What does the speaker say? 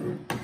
Mm-hmm.